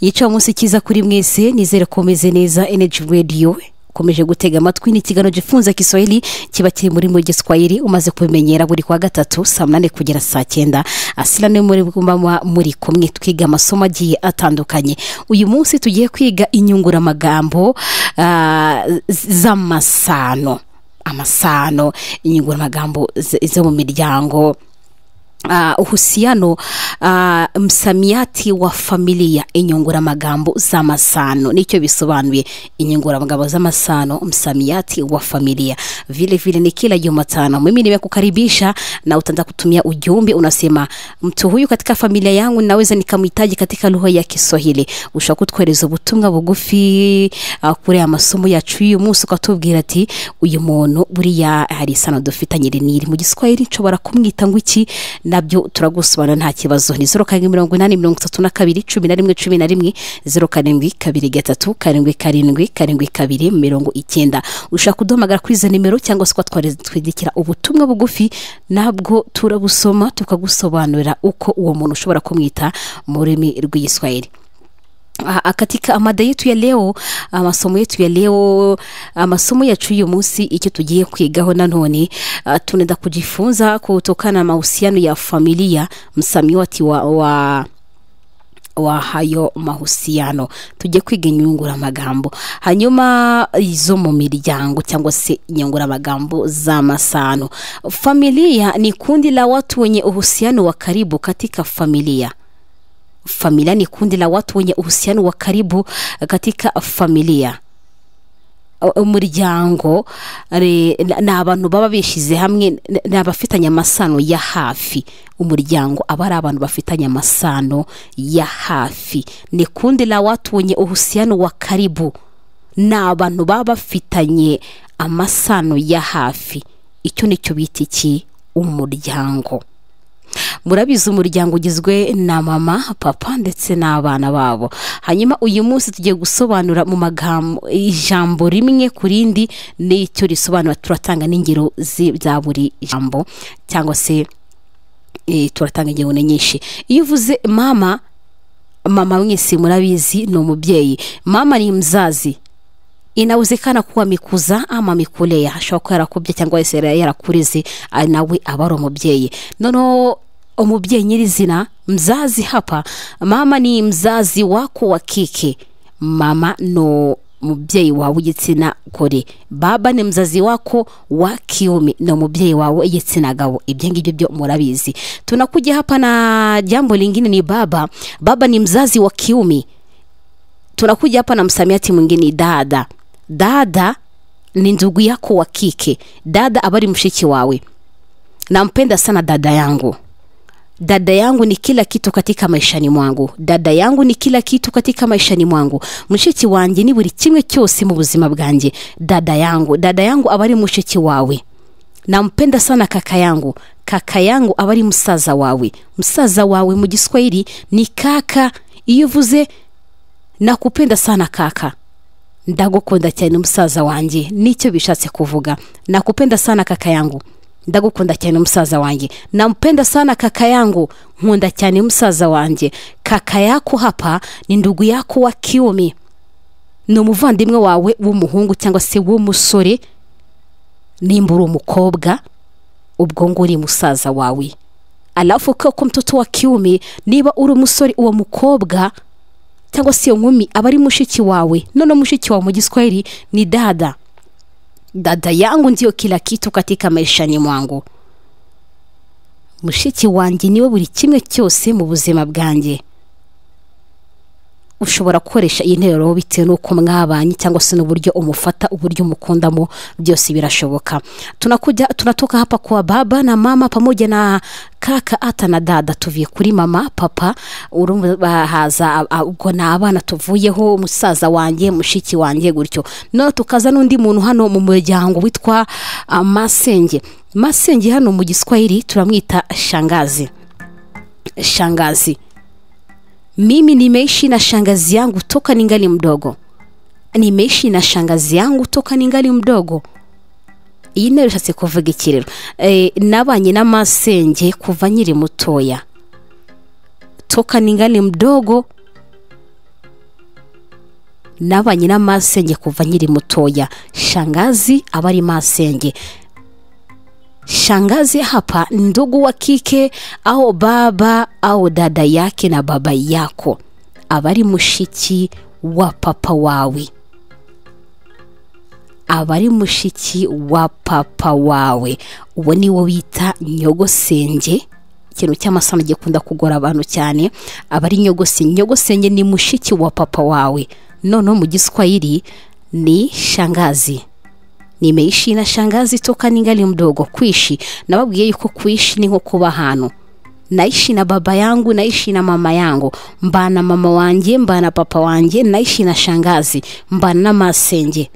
munsi cyiza kuri mwese nizere ko umeze neza energy radio. Ukomeje gutega amatwi ni ikiganiro gifunze kiswahili kiba kiri muri mu giswahili umaze kubimenyera buri kwa gatatu saa munani kugera saa cyenda. Asira niyo muri mama muri kumwe twiga amasomo agiye atandukanye. Uyu munsi tugiye kwiga inyunguramagambo ah, z'amasano. Amasano inyunguramagambo zo mu miryango. Uh, uhusiano uh, msamiati wa familia inyunguramagambo z'amasano. Nicyo bisobanuye inyunguramagambo z'amasano msamiati wa familia. Vile vile ni kila jumatano. Mimi nimekukaribisha na utaanza kutumia ujumbe unasema mtu huyu katika familia yangu naweza nikamhitaji katika lugha ya kiswahili. Ushobora kutwereza ubutumwa bugufi uh, kuri amasomo masomo yacu uyu munsi ukatubwira ati uyu muntu buriya hari isano dufitanye riniri mu giswahili nshobora kumwita ngo iki na byo turagusobanura nta kibazo. Ni zeru karindwi mirongo inani mirongo itatu na kabiri cumi na rimwe cumi na rimwe zeru karindwi kabiri gatatu karindwi karindwi karindwi kabiri mirongo icyenda. Ushaka kuduhamagara kuri izo nimero cyangwa se twandikira ubutumwa bugufi nabwo turabusoma tukagusobanurira uko uwo muntu ushobora kumwita mu rurimi rw'igiswahili Ah, katika mada yetu ya leo ah, masomo yetu ya leo ah, masomo yacu uyu munsi icyo tugiye kwigaho nanone ah, tunaenda kujifunza kutokana na mahusiano ya familia msamiati wa, wa wa hayo mahusiano. Tujye kwiga inyunguramagambo hanyuma izo mu miryango cyangwa se inyunguramagambo z'amasano familia ni kundi la watu wenye uhusiano wa karibu katika familia familia ni kundi la watu wenye uhusiano wa karibu katika familia. Umuryango ni abantu baba bishyize hamwe ni abafitanye amasano ya hafi. Umuryango aba ari abantu bafitanye amasano ya hafi. Ni kundi la watu wenye uhusiano wa karibu ni abantu baba bafitanye amasano ya hafi. Icyo ni cyo bita iki? Umuryango. Murabizi umuryango ugizwe na mama papa ndetse n'abana babo. Hanyuma uyu munsi tugiye gusobanura mu magambo ijambo rimwe ku rindi n'icyo risobanura. Turatanga n'ingero za buri jambo cyangwa se eh, turatanga ingero nyinshi. Iyo uvuze mama mama mwese murabizi ni umubyeyi. Mama ni mzazi inawezekana kuwa mikuza ama mikulea ashobora kuba yarakubye cyangwa se yara- yarakureze ah, nawe aba ari umubyeyi noneho umubyeyi nyirizina mzazi hapa mama ni mzazi wako wa kike mama no mubyeyi wawe w'igitsina gore. Baba ni mzazi wako wa kiume ni umubyeyi wawe w'igitsina gabo. Ibyo ngibyo byo murabizi. Tunakuja hapa na jambo lingine ni baba. Baba ni mzazi wa kiume. Tunakuja hapa na msamiati mwingine dada dada ni ndugu yako wa kike. Dada abari mshiki wawe. Nampenda sana dada yangu. Dada yangu ni kila kitu katika maishani mwangu. Dada yangu ni kila kitu katika maishani mwangu. Mushiki wanje ni buri kimwe cyose mu buzima bwanjye dada yangu dada yangu aba ari mushiki wawe. Nampenda sana kaka yangu. Kaka yangu aba ari musaza wawe. Musaza wawe mu giswahili ni kaka. Iyo uvuze nakupenda sana kaka ndagukunda cyane musaza wanjye. Nicyo bishatse kuvuga. Nakupenda sana kaka yangu. Ndagukunda cyane musaza wanjye. Nampenda sana kaka yangu. Nkunda cyane musaza wanjye. Kaka yako hapa ni ndugu yako wa kiume ni umuvandimwe wawe w'umuhungu cyangwa se w'umusore. Nimba uri umukobwa ubwo ngo uri musaza wawe. Alafu koko mtoto wa kiume niba uri umusore uwo mukobwa cyangwa se iyo nkumi aba ari mushiki wawe. None mushiki wawe mu giswahili ni dada. Dada yangu ndiyo kila kitu katika maishani mwangu. Mushiki wanjye ni we buri kimwe cyose mu buzima bwanjye. Ushobora gukoresha iyi nteruro bitewe n'uko mwabanye cyangwa se n'uburyo umufata uburyo umukundamo byose birashoboka. Tunakuja tunatoka hapa kwa baba na mama pamoja na kaka hata na dada. Tuvuye kuri mama papa haza ubwo ni abana tuvuyeho umusaza wanjye mushiki wanjye gutyo. None tukaza n'undi muntu hano mu muryango witwa masenge. Masenge hano mu giswahili turamwita shangazi. Shangazi. Mimi nimeishi na shangazi yangu toka ningali mdogo. Nimeishi na shangazi yangu toka ningali mdogo. Iyi ntero ishatse kuvuga iki rero nabanye n'amasenge kuva nkiri mutoya. Toka ningali mdogo nabanye na masenge kuva nkiri mutoya. Shangazi aba ari masenge shangazi hapa ndugu wa kike au baba au dada yake na baba yako. Aba ari mushiki wa papa wawe. Aba ari mushiki wa papa wawe. Uwo ni wo bita nyogosenge ikintu cy'amasano gikunda kugora abantu cyane. Aba ari nyogosenge nyogosenge ni mushiki wa papa wawe. Noneho mu giswahili ni shangazi. Nimeishi na shangazi toka ningali mdogo kuishi. Nababwiye yuko kuishi ni nko kuba ahantu naishi na baba yangu naishi na mama yangu. Mbana mama wanjye mbana papa wanjye naishi na shangazi. Mbana na masenge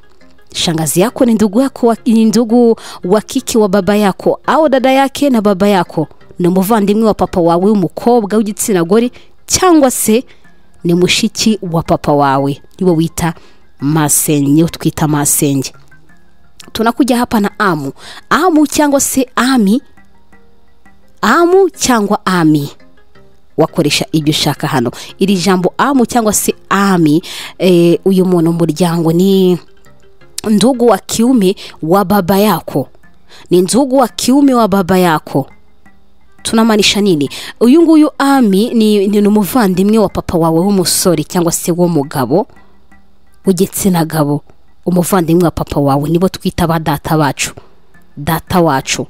shangazi yako ni ndugu yako ni ndugu wa kike wa baba yako au dada yake na baba yako? Ni umuvandimwe wa papa wawe w'umukobwa w'igitsina gore cyangwa se ni mushiki wa papa wawe. Niwo wita masenge niwo twita masenge tunakuja hapa na amu. Amu cyangwa se ami. Amu cyangwa ami. Wakoresha ibyo ushaka hano. Iri jambo amu cyangwa se ami e, uyu muntu muryango ni ndugu wa kiume wa baba yako. Ni ndugu wa kiume wa baba yako. Tunamaanisha nini? Uyu nguyu ami ni umuvandimwe wa papa wawe w'umusore cyangwa se w'umugabo w'igitsina gabo. Umuvandimwe wa papa wawe nibo twita ba data bacu. Data wacu.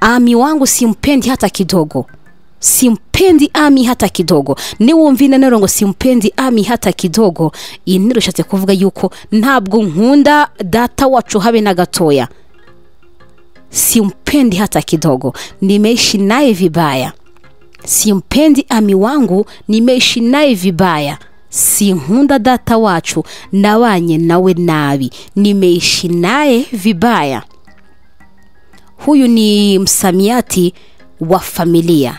Ami wangu simpendi hata kidogo. Simpendi ami hata kidogo. Niwumva ino nero ngo simpendi ami hata kidogo. Iyi nero ishatse kuvuga yuko ntabwo nkunda data wacu habe na gatoya. Simpendi hata kidogo. Nimeishi naye vibaya. Simpendi ami wangu nimeishi naye vibaya. Sinkunda data wacu nabanye nawe nabi. Nimeishi naye vibaya. Huyu ni msamiati wa familia.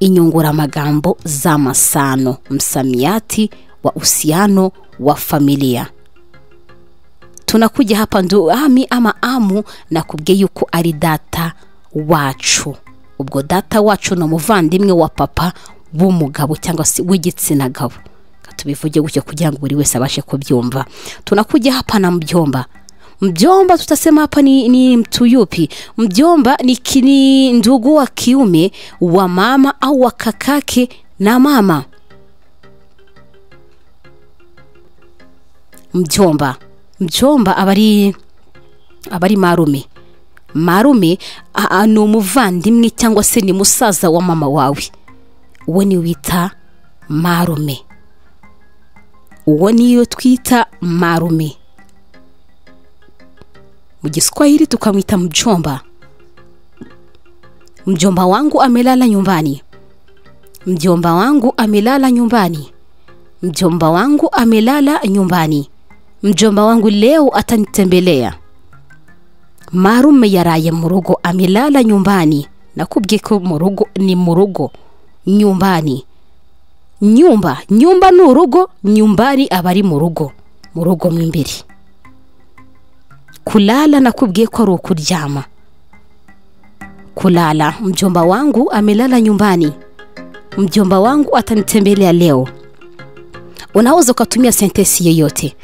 Inyunguramagambo z'amasano msamiati wa uhusiano wa familia. Tunakuja hapa ndu ami ama amu nakubwiye yuko ari data wacu ubwo data wacu ni umuvandimwe wa papa w'umugabo cyangwa se w'igitsina gabo. Tubivuge gutyo kugira ngo buri wese abashe kubyumva. Tunakuja hapa na mjomba mjomba tutasema hapa ni, ni mtu yupi? Mjomba ni, ni ndugu wa kiume wa mama au wa kakake na mama? Mjomba mjomba aba ari aba ari marume marume ni umuvandimwe cyangwa se ni musaza wa mama wawe. Uwo ni wita marume. Uwo niyo twita marume. Mu giswahili tukamwita mjomba. Mjomba wangu amelala nyumbani. Mjomba wangu amelala nyumbani. Mjomba wangu amelala nyumbani. Mjomba wangu leo atanitembelea. Marume yaraye mu rugo amelala nyumbani. Nakubwiye ko mu rugo ni mu rugo nyumbani. Nyumba nyumba ni urugo nyumbani aba ari mu rugo mu rugo mo imbere. Kulala nakubwiye ko ari ukuryama. Kulala mjomba wangu amelala nyumbani. Mjomba wangu atanitembelea leo. Unaweza ukatumia sentesi yoyote.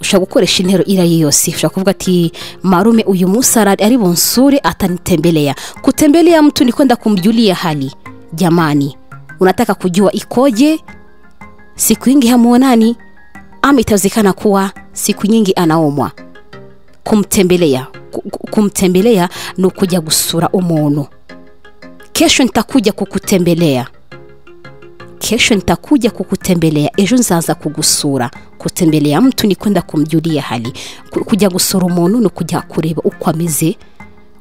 Ushobora gukoresha intero iyo ari yo yose ushobora kuvuga ati marume uyu munsi ari bunsure atanitembelea kutembelea mtu ni kwenda kumjulia hali jamani unataka kujua ikoje? Siku nyingi hamuonani. Ama itawezekana kuwa siku nyingi anaumwa. Kumtembelea Ku- ku- kumtembelea ni kuja gusura umuntu kesho nitakuja kukutembelea. Kesho nitakuja kukutembelea. Ejo nzaza kugusura. Kutembelea mtu ni kwenda kumjulia hali. Kuja gusura umuntu ni ukujya kureba uko ameze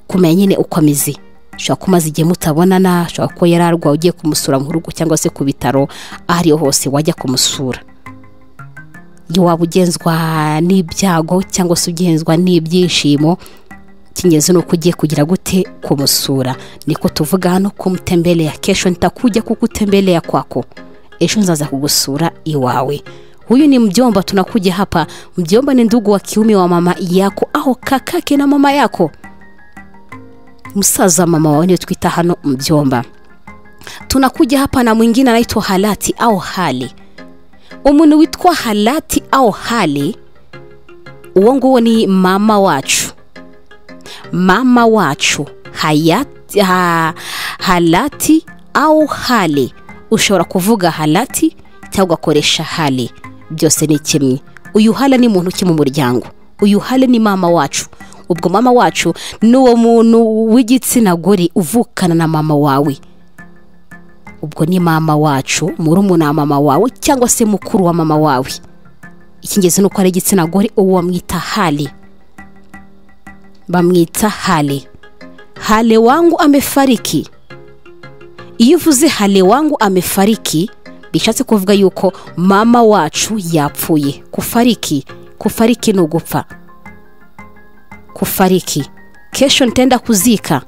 kumenya nyine uko ameze ushobora kumaze igihe mutabonana ushobora kuba yari arwaye ugiye kumusura mu rugo cyangwa se ku bitaro aho ariho hose wajya kumusura. Waba ugenzwa n'ibyago cyangwa se ugenzwa n'ibyishimo? Icy'ingenzi ni uko ugiye kugira gute kumusura. Niko tuvuga hano kumtembelea kesho nitakuja kukutembelea kwako. Ejo nzaza kugusura iwawe. Huyu ni mjomba tunakuja hapa. Mjomba ni ndugu wa kiume wa mama yako. Au kakake na mama yako. Msaza wa mama wawe ndio twita hano mjomba tunakuja hapa na mwingine anaitwa halati au hali. Umuntu witwa halati au hale uwo nguwo ni mama wacu. Mama wacu hayati ha, halati au hale ushobora kuvuga halati cyangwa ugakoresha hale byose ni kimwe. Uyu hale ni muntu ki mu muryango? Uyu hale ni mama wacu. Ubwo mama wacu ni uwo muntu w'igitsina gore uvukana na mama wawe. Ubwo ni mama wacu murumuna wa mama wawe cyangwa se mukuru wa mama wawe. Icy'ingenzi ni uko ari igitsina gore uwo bamwita hale. Bamwita hale. Hale wangu amefariki. Iyo uvuze hale wangu amefariki bishatse kuvuga yuko mama wacu yapfuye. Kufariki kufariki ni ugupfa. Kufariki. Kesho nitaenda kuzika.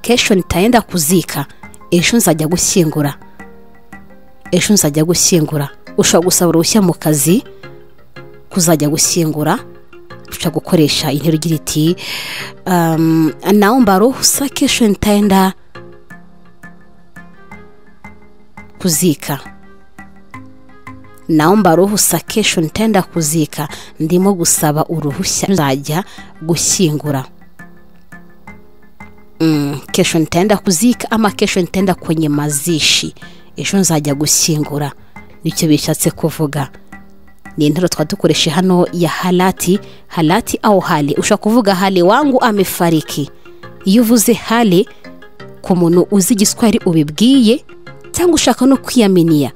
Kesho nitaenda kuzika. Ejo nzajya gushyingura. Ejo nzajya gushyingura. Ushobora gusaba uruhushya mu kazi kuzajya gushyingura. Ushobora gukoresha intero igira iti um, naomba ruhusa kesho nitaenda kuzika. Naomba ruhusa kesho nitaenda kuzika ndimo gusaba uruhushya nzajya gushyingura. Mm, kesho nitaenda kuzika ama kesho nitaenda kwenye mazishi. Ejo nzajya gushyingura. Nicyo bishatse kuvuga. Ni intero twari dukoreshe hano ya halati. Halati au hali? Ushobora kuvuga hali wangu amefariki. Iyo uvuze hali ku muntu uzi igiswahili ubibwiye cyangwa ushaka no kwiyaminiya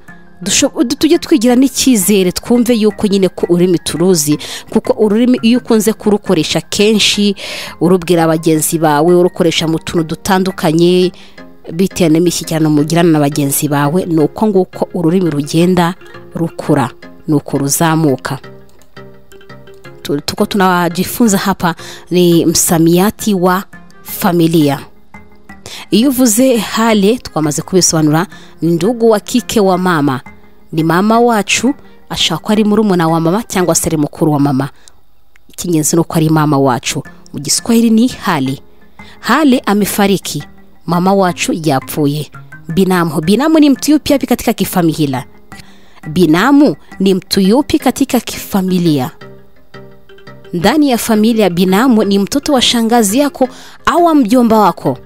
tujye twigira n'icyizere twumve yuko nyine ko ururimi turuzi kuko ururimi iyo ukunze kurukoresha kenshi urubwira bagenzi bawe urukoresha mu tuntu dutandukanye bitewe n'imishyikirano mugirana na bagenzi bawe ni uko nguko ururimi rugenda rukura ni uko ruzamuka. Tuko tunajifunza hapa ni msamiati wa familia. Iyo uvuze hale twamaze kubisobanura ndugu wa kike wa mama. Ni mama wacu ashobora kuba ari murumuna wa mama cyangwa se ari mukuru wa mama. Ikingenzi ni uko ari mama wacu. Mu giswahili ni hale. Hale amefariki. Mama wacu yapfuye. Binamu. Binamu ni mtu yupi api katika kifamilia binamu ni mtu yupi katika kifamilia? Ndani ya familia binamu ni mtoto wa shangazi yako au mjomba wako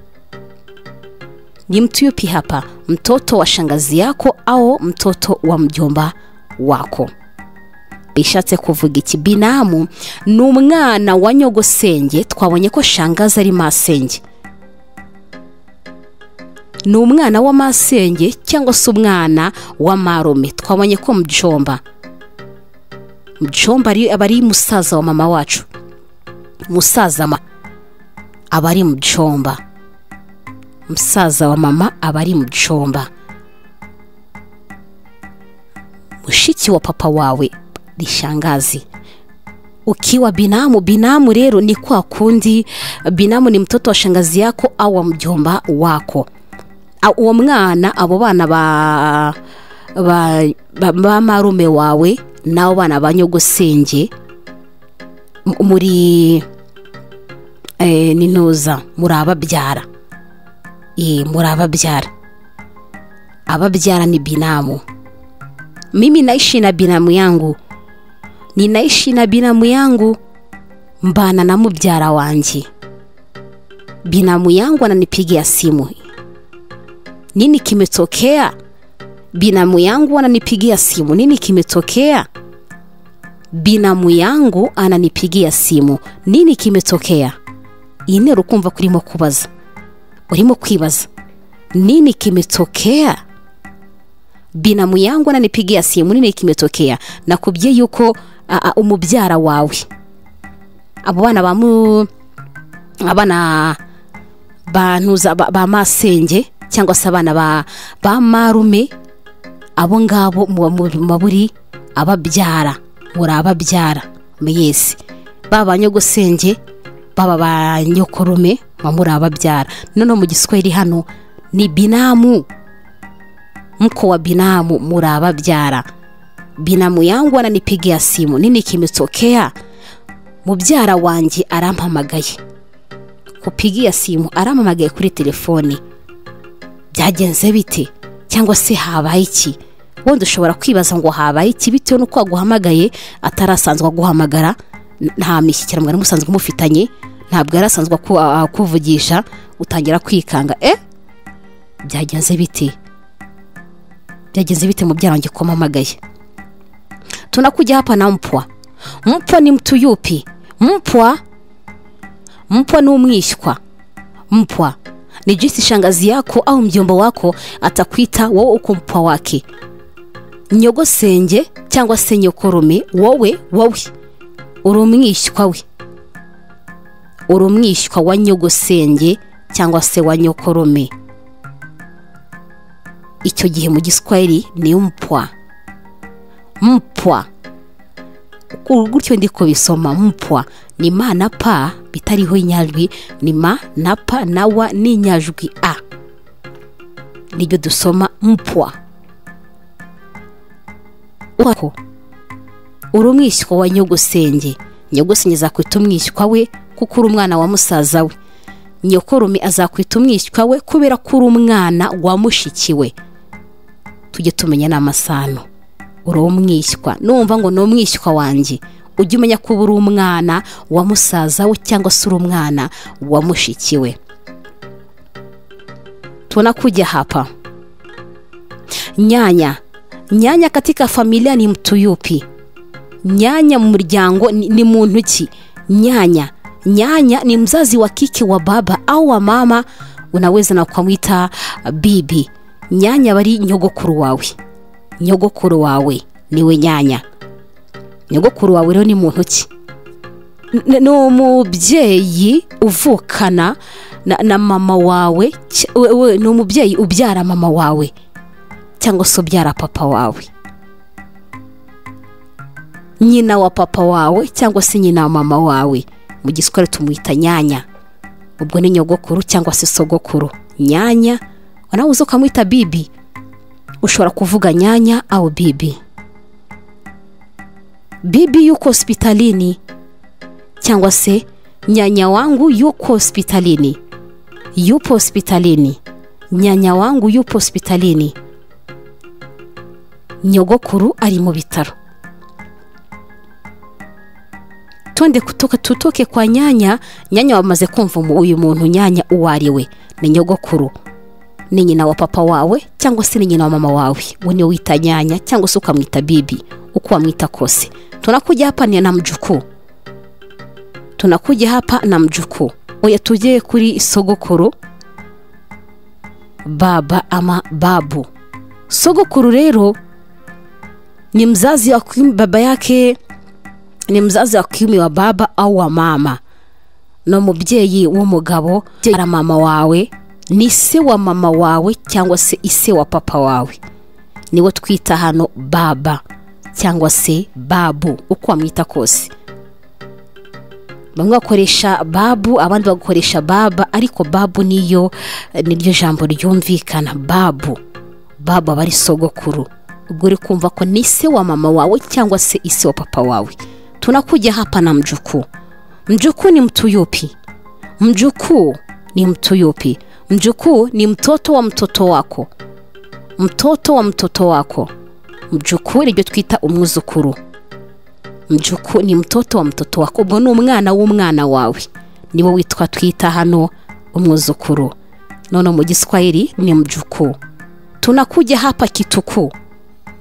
ni mtu yupi hapa mtoto wa shangazi yako au mtoto wa mjomba wako. Bishatse kuvuga iki binamu? Ni umwana wa nyogosenge twabonye ko shangazi ari masenge. Ni umwana wa masenge cyangwa se umwana wa marume twabonye ko mjomba. Mjomba aba ari musaza wa mama wacu. Musaza aba ari mjomba. Musaza wa mama aba ari mjomba mushiki wa papa wawe ni shangazi ukiwa binamu binamu rero ni kwa kundi binamu ni mtoto wa shangazi yako au mjomba wako. Uwo mwana abo bana ba ba marume wawe n'abo bana ba nyogosenge muri n'intuza muri ababyara muri ababyara ababyara ni binamu. Mimi naishi na binamu yangu. Ninaishi na binamu yangu mbana na mubyara wanjye binamu yangu ananipigia simu. Nini kimetokea? Binamu yangu ananipigia simu. Nini kimetokea? Binamu yangu ananipigia simu. Nini kimetokea? Iyi ntero kurimo ko kubaza urimo kwibaza nini kimetokea? Binamu yangu ananipigia simu nini kimetokea? Nakubye yuko umubyara wawe. Abo bana bamu abana bantuza ba masenge cyangwa se abana ba marume abo ngabo muba buri ababyara muri ababyara yesi. Baba ba nyogosenge baba ba nyokorume muba muri ababyara. Noneho mu giswahili hano ni binamu. Mko wa binamu muri ababyara. Binamu yangu ananipigia simu. Nini kimetokea mubyara wanjye arampamagaye. Kupigia simu arampamagaye kuri telefoni byagenze bite? Cyangwa se habaye iki? Wenda ushobora kwibaza ngo habaye iki? Bitewe n'uko waguhamagaye atarasanzwe aguhamagara nta mishyikirano mwari musanzwe mufitanye ntabwo yari asanzwe aku- akuvugisha utangira kwikanga. Eh? Byagenze bite? Byagenze bite mu byarange ko mpamagaye tunakuja hapa na mpwa. Mpwa ni mtu yupi? Mpwa? Mpwa ni umwishywa. Mpwa ni jinsi shangazi yako au mjomba wako atakwita wowe uko mpwa wake? Nyogosenge cyangwa se nyokorome wowe wowe. Uri umwishywa we. Uri umwishywa wa nyogosenge cyangwa se wa nyokorome. Icyo gihe mu giswahili ni mpwa. Mpwa. Gutyo ndi kubisoma mpwa. Ni ma na pa bitariho inyajwi ni ma na pa na wa n'inyajwi a. Nibyo dusoma mpwa. Uri umwishywa wa nyogosenge. Nyogosenge azakwita umwishywa we kuko uri umwana wa musaza we. Nyokorome azakwita umwishywa we kubera ko uri umwana wa mushiki we. Tujye tumenya n'amasano. Uri umwishywa. Numva ngo ni umwishywa wanjye. Ujye umenya ko uri umwana wa musaza we cyangwa se uri umwana wa mushiki we. Tunakuja hapa. Nyanya. Nyanya katika familia ni mtu yupi? Nyanya mu muryango ni, muntu ki? Nyanya. Nyanya ni mzazi wa kike wa baba au wa mama unaweza na ukamwita bibi. Nyanya bari nyogokuru wawe. Nyogokuru wawe ni we nyanya. Nyogokuru wawe rero ni muntu ki? Ni umubyeyi uvukana na, mama wawe ni umubyeyi ubyara mama wawe cyangwa se ubyara papa wawe. Nyina wa papa wawe cyangwa se nyina wa mama wawe. Mu giswahili tumwita nyanya. Ubwo ni nyogokuru cyangwa se sogokuru. Nyanya? Nawe uzi ukamwita bibi? Ushobora kuvuga nyanya au bibi. Bibi yuko hospitalini cyangwa se nyanya wangu yuko hospitalini. Yupo hospitalini. Nyanya wangu yupo hospitalini. Nyogokuru ari mu bitaro tonde kutoka tutoke kwa nyanya. Nyanya wamaze kumva uyu muntu nyanya uwo ari we. Ni nyogokuru. Ni nyina wa papa wawe cyangwa se ni nyina wa mama wawe. We ni we wita nyanya cyangwa se ukamwita bibi uko wamwita kose. Tunakuja hapa ni na mjukuu hapa na mjukuu tujye kuri sogokuru. Baba ama babu. Sogokuru rero ni mzazi wa baba yake ni mzazi wa kiume wa baba au wa mama? Ni umubyeyi w'umugabo ara mama wawe? Ni se wa mama wawe cyangwa se ise wa papa wawe? Niwe twita hano baba cyangwa se babu uko wamwita kose. Bamwe bakoresha babu abandi bagakoresha baba ariko babu niyo niryo jambo ryumvikana babu. Babu aba ari sogokuru. Ubwo uri kumva ko ni se wa mama wawe cyangwa se ise wa papa wawe? Tunakuja hapa na mjukuu. Mjukuu ni mtu yupi? Mjukuu ni mtu yupi? Mjukuu ni mtoto wa mtoto wako. Mtoto wa mtoto wako. Mjukuu ni byo twita umwuzukuru mjukuu ni mtoto wa mtoto wako. Ubwo ni umwana w'umwana wawe. Niwo witwa twita hano umwuzukuru none mu giswahili ni mjukuu. Tunakuja hapa kitukuu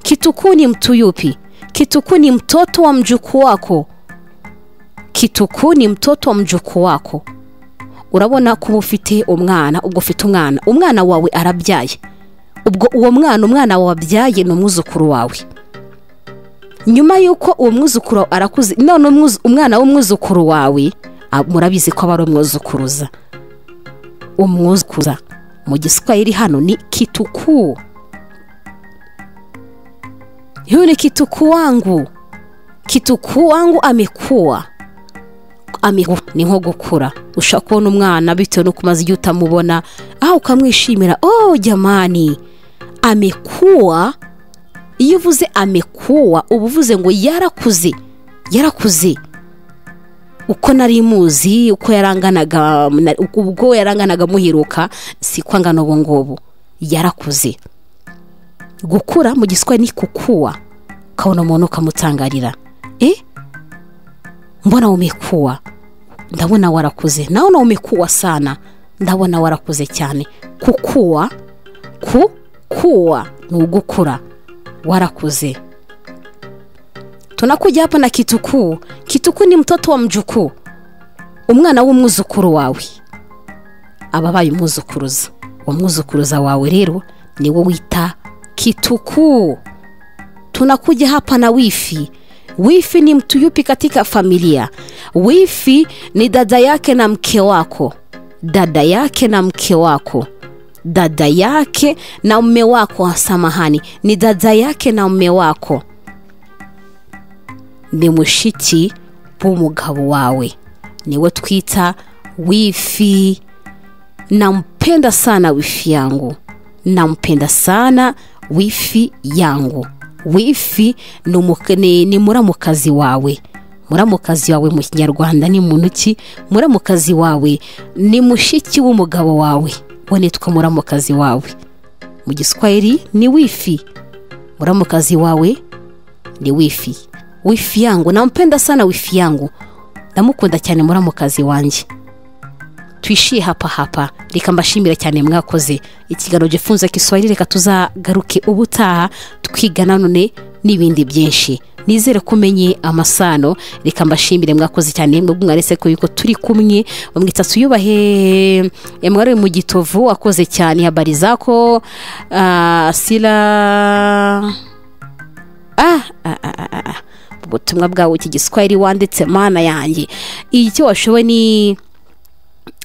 kitukuu ni mtu yupi? Kitukuu ni mtoto wa mjukuu wako. Kitukuu ni mtoto wa mjukuu wako. Urabona ko uba ufite umwana ubwo ufite umwana. Umwana wawe arabyaye. Ubwo uwo mwana umwana wabyaye ni umwuzukuru wawe. Nyuma y'uko uwo mwuzukuru arakuze none umwana w'umwuzukuru wawe murabizi ko aba ari umwuzukuruza. Umwuzukuruza mu giswahili hano ni kitukuu. Huyu ni kitukuu wangu. Kitukuu wangu amekuwa ni nko gukura. Ushobora kubona umwana bitewe n'uko umaze igihe utamubona. Aho ukamwishimira oh jamani amekuwa iyo uvuze amekuwa uba uvuze ngo yarakuze yarakuze. Uko nari muzi uko yaranganaga na- ubwo yaranganaga muheruka siko angana ubu ngubu. Yarakuze. Gukura mu giswahili ni kukua. Ukabona umuntu ukamutangarira. Eh mbona umekuwa ndabona warakuze. Naona umekuwa sana. Ndabona warakuze cyane. Kukua? Kukua ni ugukura. Warakuze. Tunakuja hapa na kitukuu kitukuu ni mtoto wa mjukuu umwana w'umwuzukuru wawe. Aba abaye umwuzukuruza uwo mwuzukuruza wawe rero niwo wita kitukuu tunakuja hapa na wifi. Wifi ni mtu yupi katika familia? Wifi ni dada yake na mke wako. Dada yake na mke wako. Dada yake na mme wako samahani. Ni dada yake na mme wako. Ni mushiki w'umugabo wawe. Niwe twita wifi. Nampenda sana wifi yangu. Nampenda sana wifi yangu. Wifi ni, muramukazi wawe. Muramukazi wawe mu kinyarwanda ni muntu ki? Muramukazi wawe ni mushiki w'umugabo wawe. We nitwa muramukazi wawe. Mu giswahili ni wifi. Muramukazi wawe ni wifi. Wifi yangu. Nampenda sana wifi yangu. Ndamukunda cyane muramukazi wanjye tuishie hapa hapa. Reka mbashimire cyane mwakoze. Ikiganiro gifunze kiswahili reka tuzagaruke ubutaha twiga nanone n'ibindi byinshi. Nizere ko umenye amasano. Reka mbashimire mwakoze cyane mwebwe mwarese ko yuko turi kumwe. Bamwita tuyubahe mwari mu gitovu akoze cyane. Habari zako? Ah, ah, ah, ah. ubutumwa bwawe iki giswahili wanditse mana yanjye. Icyo washoboye ni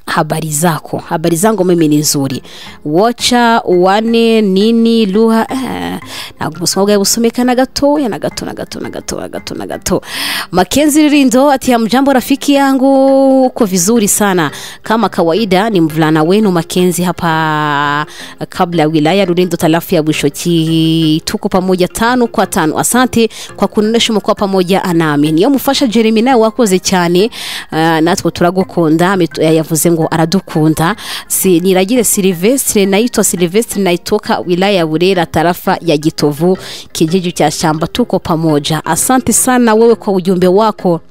habari zako. Habari zangu mimi ni nzuri. Wocha uane nini lugha eh, ntabwo ubusoma bwawe busomeka na gatoya na gato na gato na gato na gato na gato. Makenzi ririndo ati hamjambo rafiki yangu uko vizuri sana. Kama kawaida ni mvulana wenu makenzi hapa kabla ya wilaya rurindo talafu ya bushoki tuko pamoja tano kwa tano. Asante kwa kunonesha umukwa pamoja anami niyo mufasha jeremy nawe wakoze cyane uh, natwe turagukunda yavuze ngo aradukunda. Si, niragire silvestre naitwa silvestre naitoka wilaya ya burera tarafa ya gitovu kijiji cha shamba tuko pamoja. Asante sana wewe kwa ujumbe wako.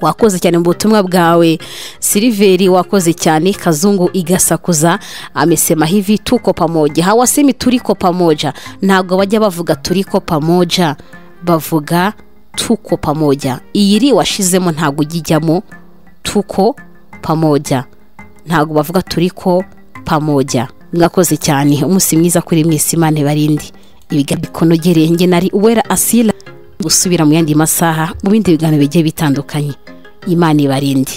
Wakoze cyane mu butumwa bwawe. Siliveri wakoze cyane kazungu igasakuza. Amesema hivi tuko pamoja. Hawasemi turiko pamoja. Ntabwo bajya bavuga turiko pamoja. Bavuga tuko pamoja. Iyi ri washizemo ntabwo ujyijyamo tuko pamoja. Ntabwo bavuga turiko pamoja. Mwakoze cyane. Umunsi mwiza kuri mwese imana ibarinde. Ibiga bikonogereye nge nari uwera asila. Gusubira mu yandi masaha mu bindi biganiro bigiye bitandukanye. Imana ibarinde.